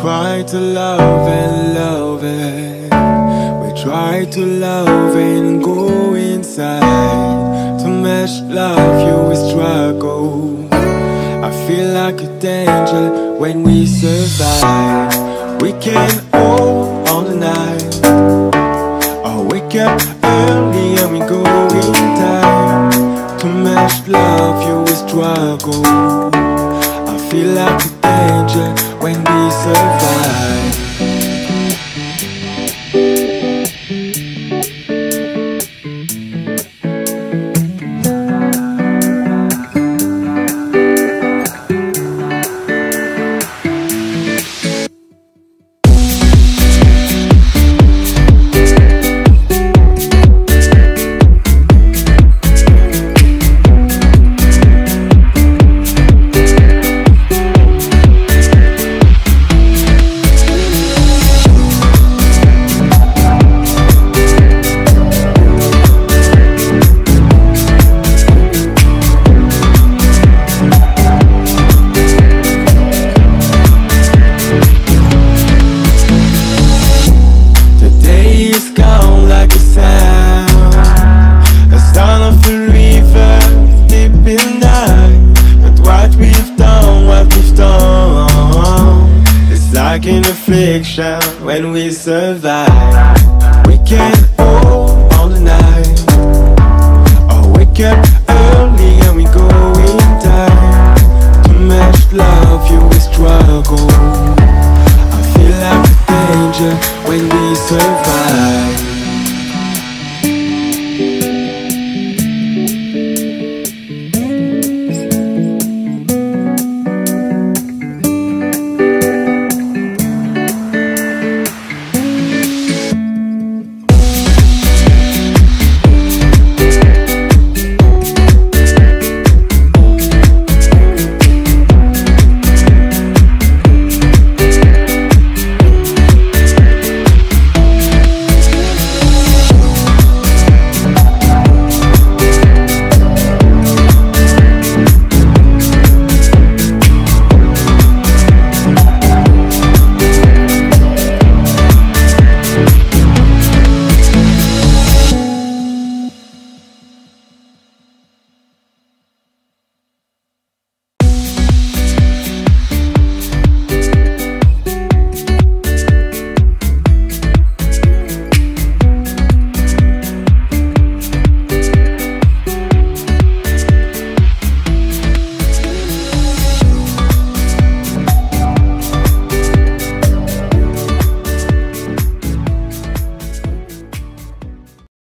try to love and love it. We try to love and go inside. To match love, you will struggle. I feel like a danger when we survive. We can hold all the night. Or wake up early and we go in time. To match love, you will struggle. I feel like a danger when we survive. in affliction when we survive. We can hold all the night, or wake up early and we go in time. Love, you. I feel like danger when we survive.